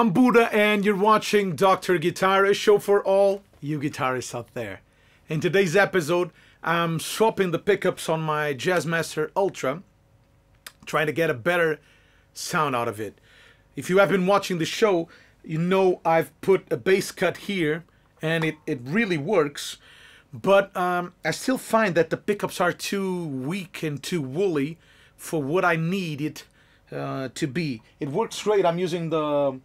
I'm Budda, and you're watching Dr. Guitar, a show for all you guitarists out there. In today's episode, I'm swapping the pickups on my Jazzmaster Ultra, trying to get a better sound out of it. If you have been watching the show, you know I've put a bass cut here, and it, it really works, but um, I still find that the pickups are too weak and too woolly for what I need it uh, to be. It works great. I'm using the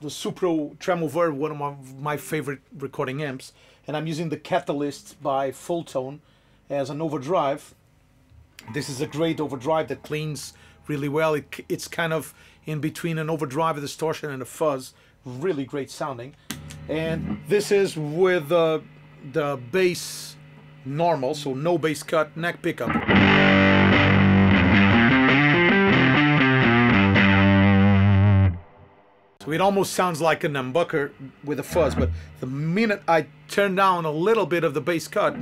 the Supro Tremoverb, one of my, favorite recording amps, and I'm using the Catalyst by Fulltone as an overdrive. This is a great overdrive that cleans really well. It, it's kind of in between an overdrive, a distortion, and a fuzz. Really great sounding. And this is with the bass normal, so no bass cut, neck pickup. It almost sounds like a humbucker with a fuzz, but the minute I turn down a little bit of the bass cut,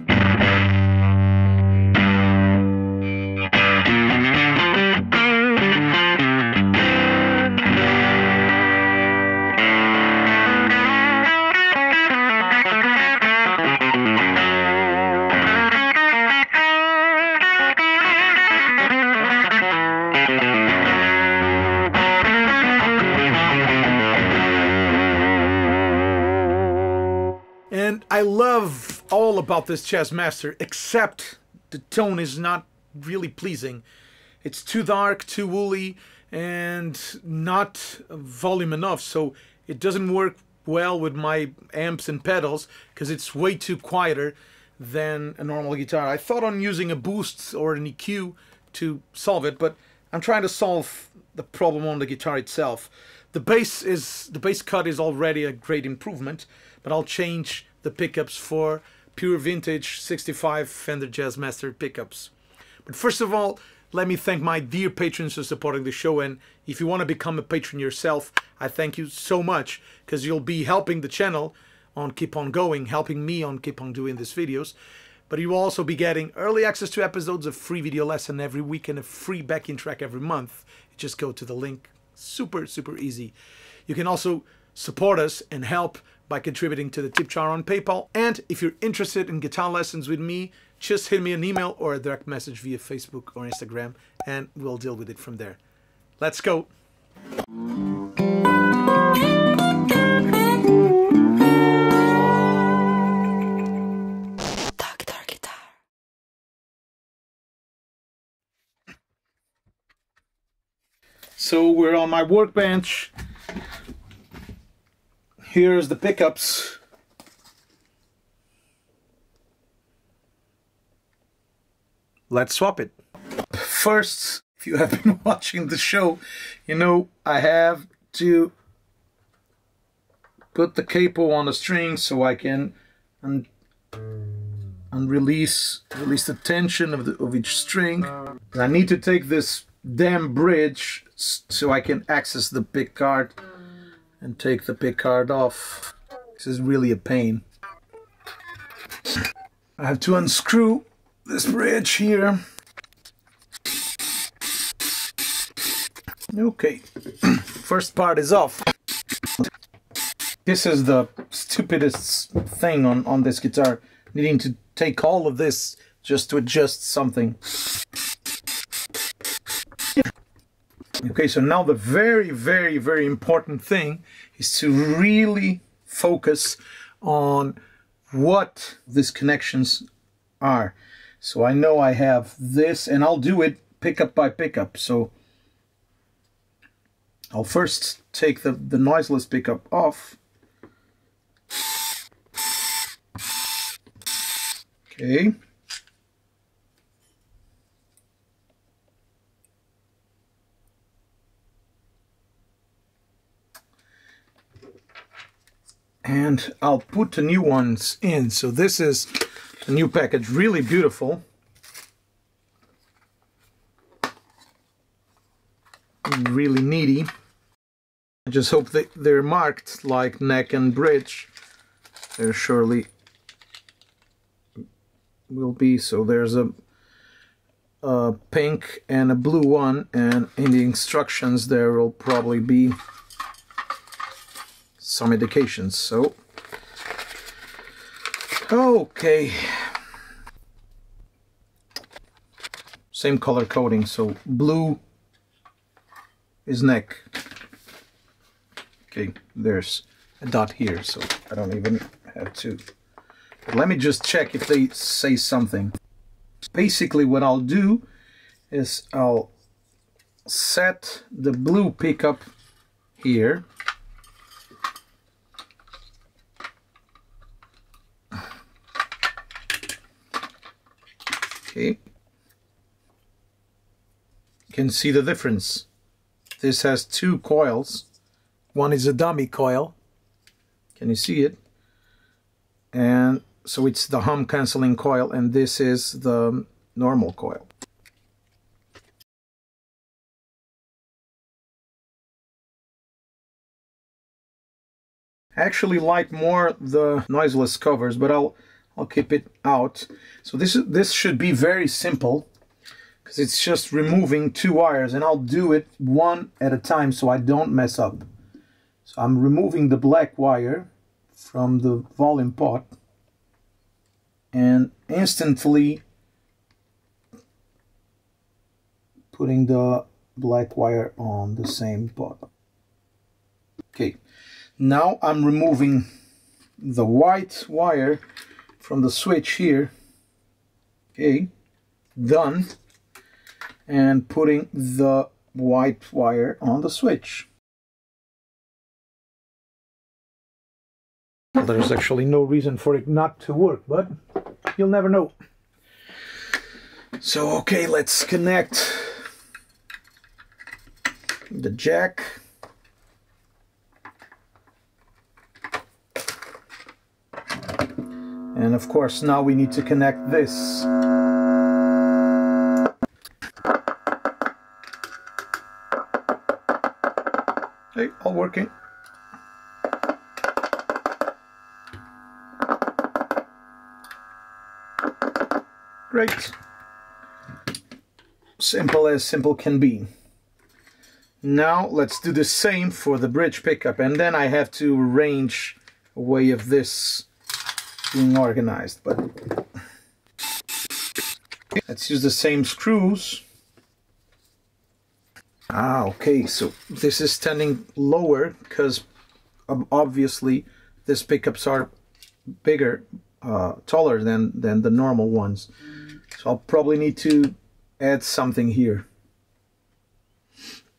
I love all about this Jazzmaster, except the tone is not really pleasing. It's too dark, too woolly, and not volume enough, so it doesn't work well with my amps and pedals because it's way too quieter than a normal guitar. I thought on using a boost or an EQ to solve it, but I'm trying to solve the problem on the guitar itself. The bass is the bass cut is already a great improvement, but I'll change the pickups for pure vintage 65 Fender Jazzmaster pickups. But first of all, let me thank my dear patrons for supporting the show and if you want to become a patron yourself, I thank you so much because you'll be helping the channel on keep on going, helping me on keep on doing these videos. But you will also be getting early access to episodes of free video lesson every week and a free backing track every month. Just go to the link. Super, super easy. You can also support us and help by contributing to the tip jar on PayPal. And if you're interested in guitar lessons with me, just hit me an email or a direct message via Facebook or Instagram, and we'll deal with it from there. Let's go. Dr. Guitar. So we're on my workbench. Here's the pickups. Let's swap it. First, if you have been watching the show, you know I have to put the capo on the string so I can un and release release the tension of the of each string. And I need to take this damn bridge so I can access the pickguard and take the pickguard off. This is really a pain. I have to unscrew this bridge here. Okay, first part is off. This is the stupidest thing on, on this guitar, needing to take all of this just to adjust something. Okay, so now the very, very, very important thing is to really focus on what these connections are. So I know I have this, and I'll do it pickup by pickup. So I'll first take the, the noiseless pickup off. Okay. And I'll put the new ones in. So this is a new package, really beautiful. Really needy. I just hope that they're marked like neck and bridge. There surely will be. So there's a, a pink and a blue one and in the instructions there will probably be some indications. So, okay. Same color coding, so blue is neck. Okay, there's a dot here, so I don't even have to. But let me just check if they say something. Basically what I'll do is I'll set the blue pickup here okay you can see the difference. This has two coils. One is a dummy coil. Can you see it? And so it's the hum canceling coil and this is the normal coil. I actually like more the noiseless covers, but I'll I'll keep it out. So this this should be very simple because it's just removing two wires and I'll do it one at a time so I don't mess up. So I'm removing the black wire from the volume pot and instantly putting the black wire on the same pot. Okay, now I'm removing the white wire from the switch here. Okay, done. And putting the white wire on the switch. Well, there's actually no reason for it not to work, but you'll never know. So, okay, let's connect the jack. And of course now we need to connect this. Okay, all working. Great. Simple as simple can be. Now let's do the same for the bridge pickup and then I have to arrange a way of this being organized, but let's use the same screws. Ah, okay, so this is standing lower because obviously these pickups are bigger, uh, taller than, than the normal ones. So I'll probably need to add something here.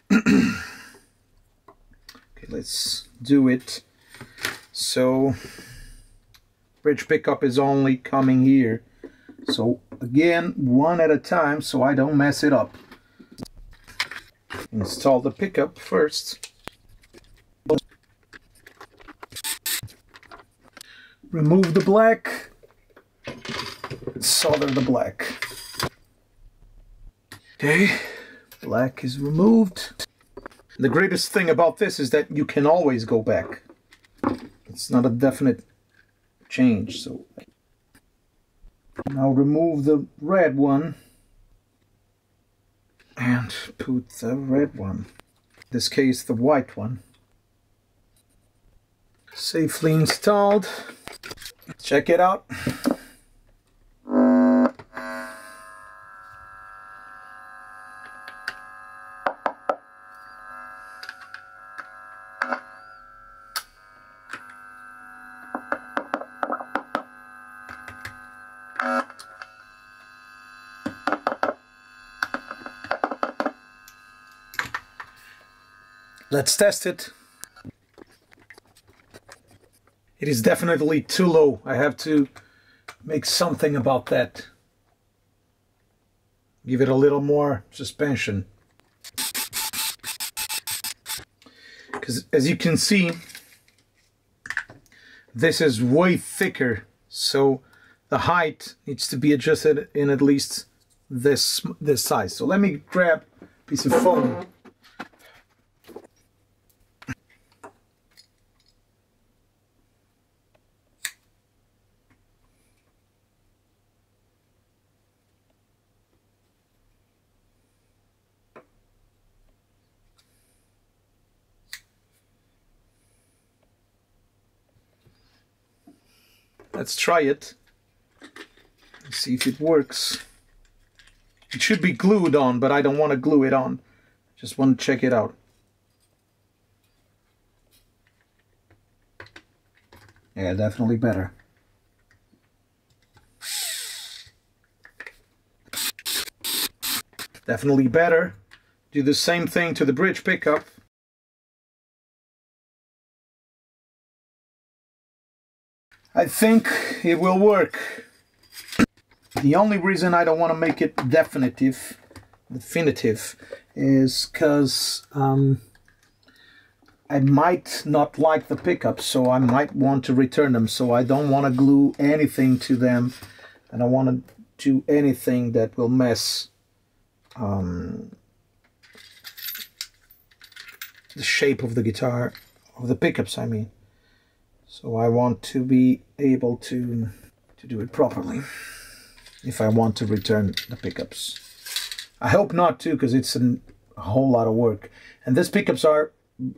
okay, let's do it. So bridge pickup is only coming here. So again, one at a time so I don't mess it up. Install the pickup first. Remove the black. Solder the black. Okay, black is removed. The greatest thing about this is that you can always go back. It's not a definite change. So now remove the red one and put the red one. In this case, the white one. Safely installed. Check it out. Let's test it. It is definitely too low. I have to make something about that. Give it a little more suspension. Because as you can see, this is way thicker. So the height needs to be adjusted in at least this, this size. So let me grab a piece of foam let's try it. Let's see if it works. It should be glued on, but I don't want to glue it on. Just want to check it out. Yeah, definitely better. Definitely better. Do the same thing to the bridge pickup. I think it will work. The only reason I don't want to make it definitive, definitive, is because um, I might not like the pickups, so I might want to return them. So I don't want to glue anything to them. And I don't want to do anything that will mess um, the shape of the guitar, of the pickups, I mean. So I want to be able to, to do it properly if I want to return the pickups. I hope not too, because it's an, a whole lot of work. And these pickups are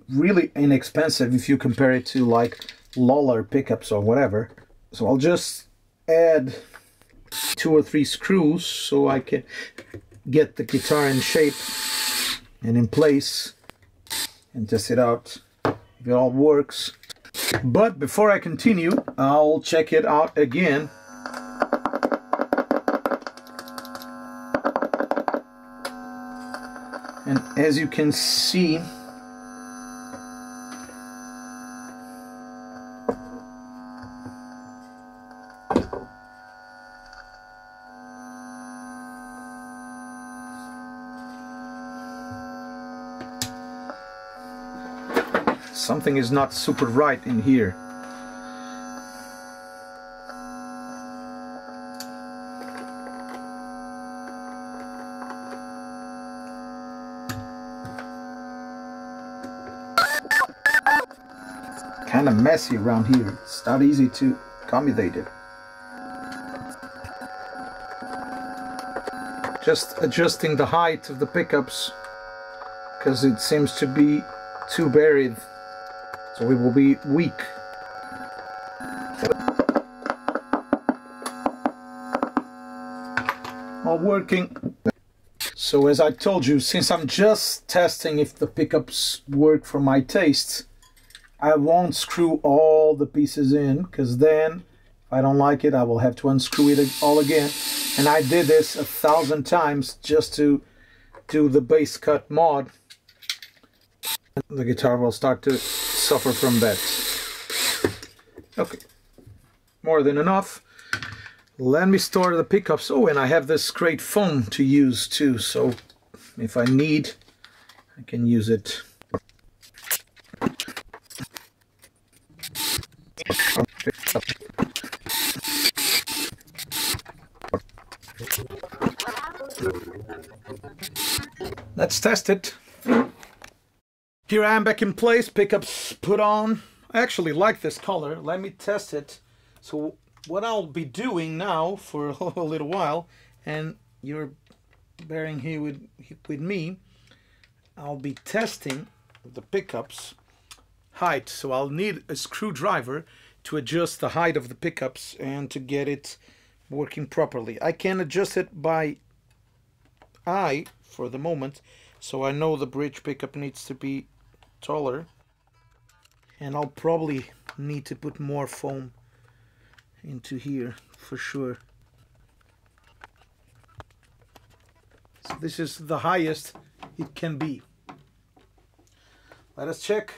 really inexpensive if you compare it to like Lollar pickups or whatever. So I'll just add two or three screws so I can get the guitar in shape and in place and test it out if it all works. But before I continue, I'll check it out again. And as you can see, something is not super right in here. Kind of messy around here. It's not easy to accommodate it. Just adjusting the height of the pickups because it seems to be too buried so we will be weak. All working. So as I told you, since I'm just testing if the pickups work for my taste, I won't screw all the pieces in because then if I don't like it, I will have to unscrew it all again. And I did this a thousand times just to do the bass cut mod. The guitar will start to suffer from that. Okay, more than enough. Let me store the pickups. Oh, and I have this great foam to use too, so if I need, I can use it. Let's test it. Here I am back in place, pickups put on. I actually like this color. Let me test it. So what I'll be doing now for a little while, and you're bearing here with, with me, I'll be testing the pickups height. So I'll need a screwdriver to adjust the height of the pickups and to get it working properly. I can adjust it by eye for the moment, so I know the bridge pickup needs to be taller. And I'll probably need to put more foam into here for sure. So this is the highest it can be. Let us check.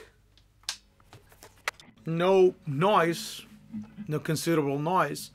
No noise. No considerable noise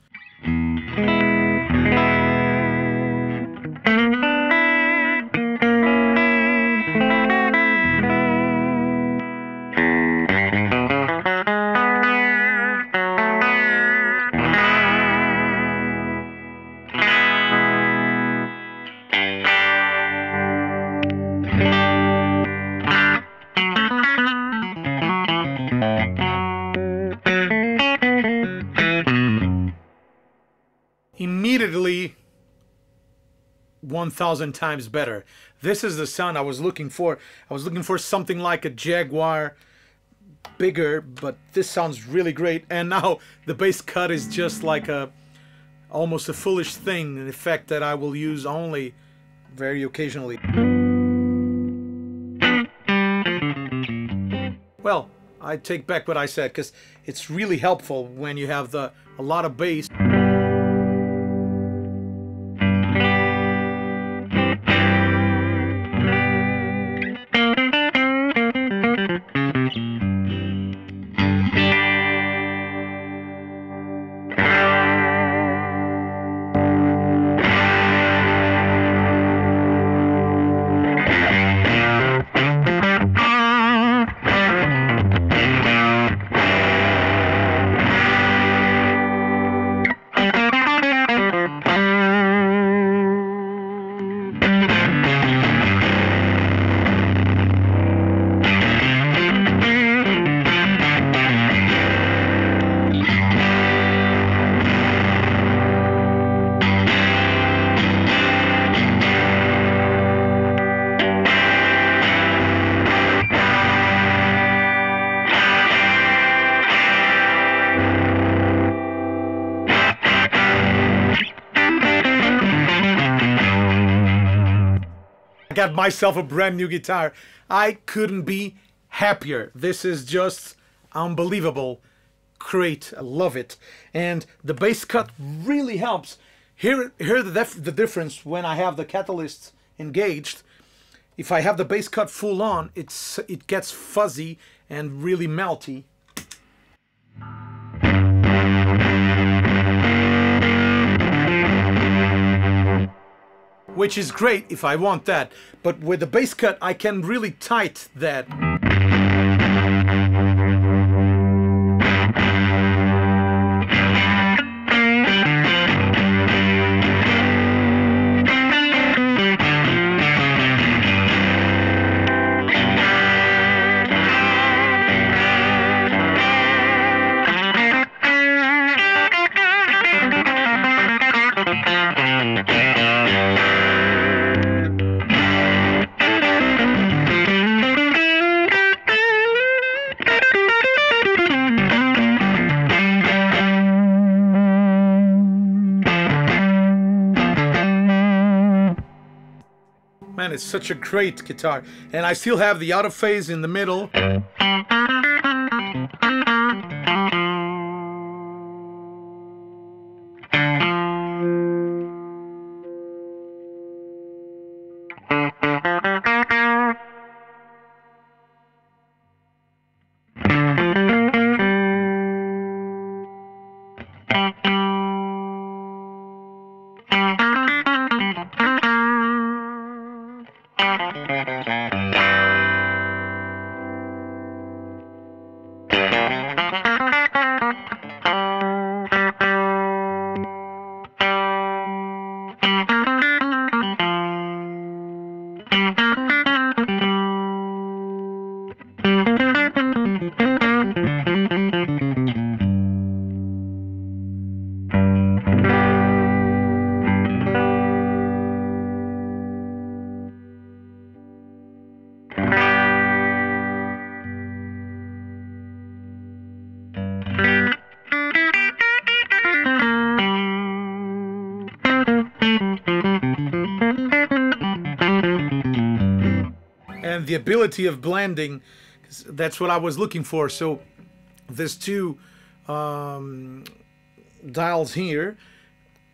1000 times better. This is the sound I was looking for. I was looking for something like a Jaguar bigger, but this sounds really great. And now the bass cut is just like a almost a foolish thing, an effect that I will use only very occasionally. Well, I take back what I said because it's really helpful when you have the a lot of bass. Got myself a brand new guitar. I couldn't be happier. This is just unbelievable. Great. I love it. And the bass cut really helps. Here, here the, the difference when I have the catalyst engaged. If I have the bass cut full on, it's it gets fuzzy and really melty. Which is great if I want that. But with the bass cut, I can really tight that. It's such a great guitar. And I still have the out of phase in the middle. Ability of blending that's what I was looking for. So these two um, dials here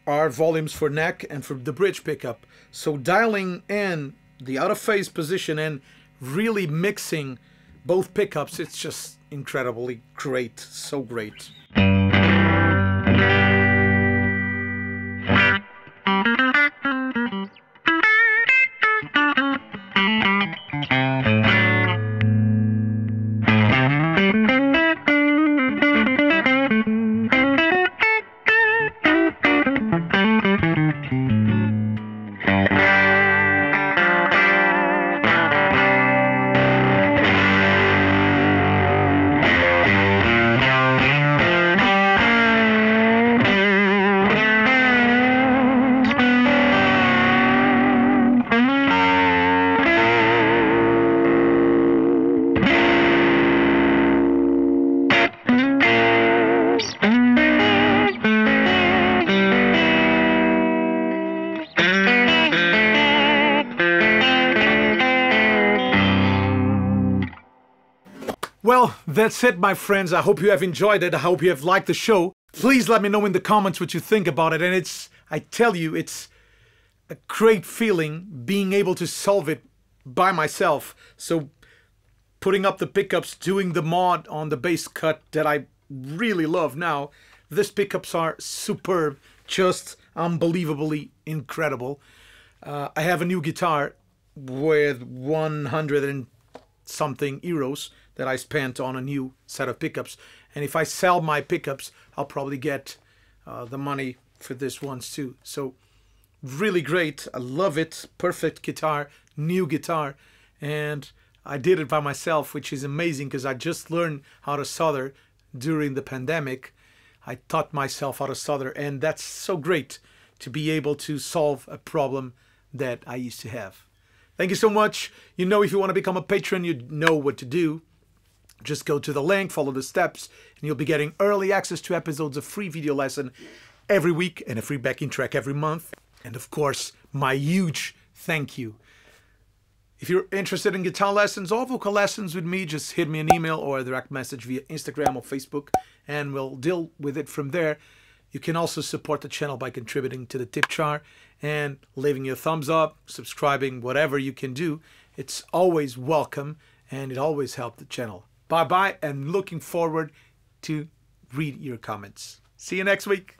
are volumes for neck and for the bridge pickup. So dialing in the out of phase position and really mixing both pickups it's just incredibly great so great that's it, my friends. I hope you have enjoyed it. I hope you have liked the show. Please let me know in the comments what you think about it. And it's, I tell you, it's a great feeling being able to solve it by myself. So putting up the pickups, doing the mod on the bass cut that I really love now. These pickups are superb, just unbelievably incredible. Uh, I have a new guitar with 100 and something euros that I spent on a new set of pickups. And if I sell my pickups, I'll probably get uh, the money for this ones too. So really great. I love it. Perfect guitar, new guitar. And I did it by myself, which is amazing because I just learned how to solder during the pandemic. I taught myself how to solder, and that's so great to be able to solve a problem that I used to have. Thank you so much. You know, if you want to become a patron, you know what to do. Just go to the link, follow the steps, and you'll be getting early access to episodes of free video lesson every week and a free backing track every month. And of course, my huge thank you. If you're interested in guitar lessons or vocal lessons with me, just hit me an email or a direct message via Instagram or Facebook, and we'll deal with it from there. You can also support the channel by contributing to the tip jar and leaving your thumbs up, subscribing, whatever you can do. It's always welcome and it always helps the channel. Bye bye, and looking forward to read your comments. See you next week.